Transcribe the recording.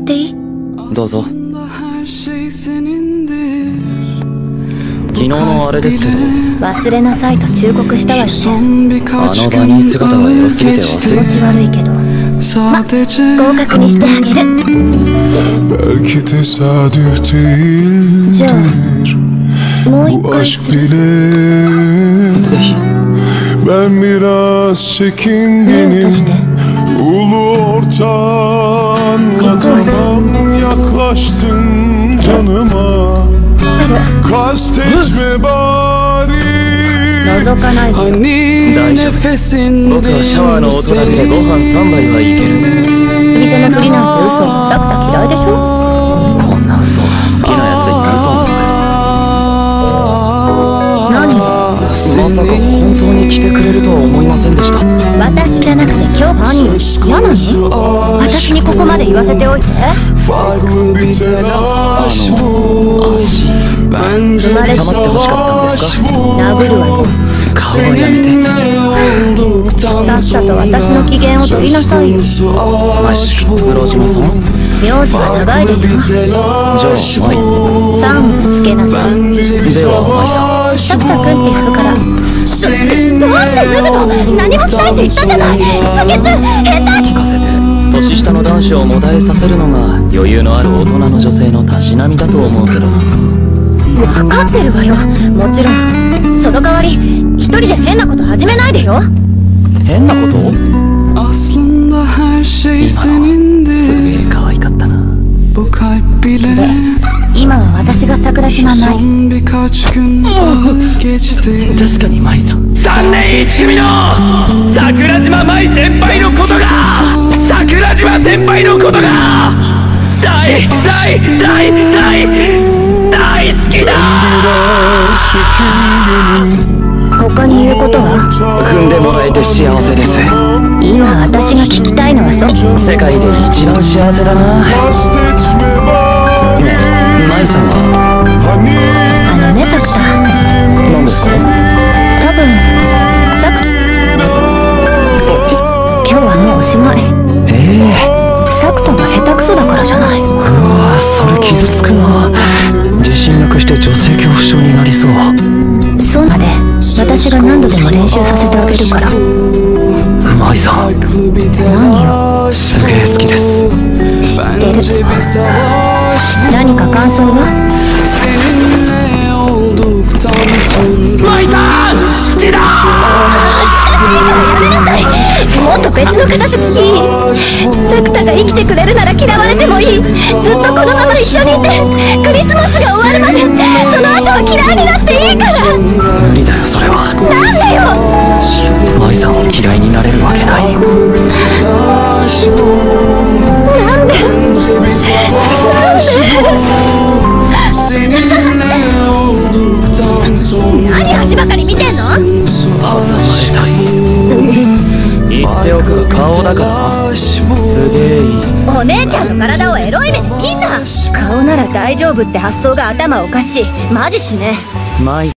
っていい？どうぞ。昨日のあれですけど。忘れなさいと忠告したわよね。あのバニー姿はエロすぎて忘れ気持ち悪いけど。ま合格にしてあげる。Belki tesadüf değildir もう一 Bu 回 aşk bile ぜひ。Ben biraz 目を閉 çekingenim じて？Ulu orta Bari 覗かないで。よ大丈夫です僕はシャワーの音だけでご飯3杯はいける右手の振りなんて嘘。の作田嫌いでしょ？こんな嘘。好きなやつになると思う何？まさか本当に来てくれるとは思いませんでした。私じゃなくて今日何嫌なの私にここまで言わせておいてまれ黙ってほしかったん。ですか殴るわよ顔はやめてさっさと私の機嫌を取りなさいよ黒島さん。名字は長いでしょじゃあマイさん。をつけなさいではマイさん。作田くって呼ぶからどどうして脱ぐの何もしないって言ったじゃない不潔下手聞かせて年下の男子をもだえさせるのが余裕のある大人の女性のたしなみだと思うけどなかってるわよ。もちろん。その代わり一人で変なこと始めないでよ。変なこと？Aslında her şey すげ senindir え可愛かったな。Bu kalp bile 今は私が桜島ない。Son birkaç gün ağır geçti 確かに舞さん。3年1組の桜島舞先輩のことが。桜島先輩のことが。大大大大大好きだ。他に言うことは？踏んでもらえて幸せです。今私が聞きたいのはそ世界で一番幸せだな。Kastetme bari 舞さんは？あのね作田何ですか？多分作今日はもうおしまい。ええ。作田が下手くそだからじゃない。うわそれ傷つくなくして女性恐怖症になりそう。そうまで私が何度でも練習させてあげるから。舞さん bir telaş すげえ好きです。知ってる。何か感想は？舞さん好きだ！もっと別の形でいい。作田が生きてくれるなら嫌われてもいい。ずっとこのまま一緒にいてクリスマスが終わるまでなんで？よ舞さんを嫌いになれるわけないなんで何足ばかり見てんの挟まれたい言っておく顔だからすげえいいお姉ちゃんの体をエロい目で見んな。顔なら大丈夫って発想が頭おかしい。マジしね。舞